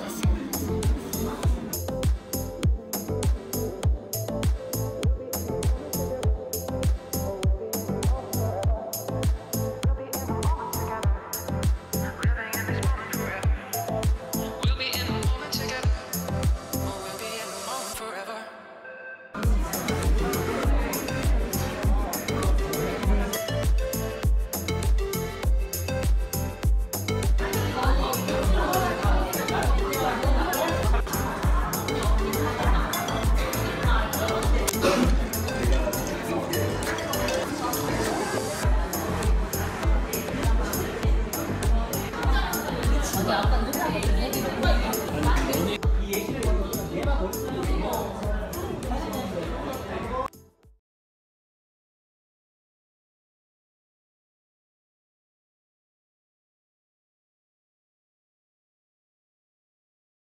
Listen. Và chúng.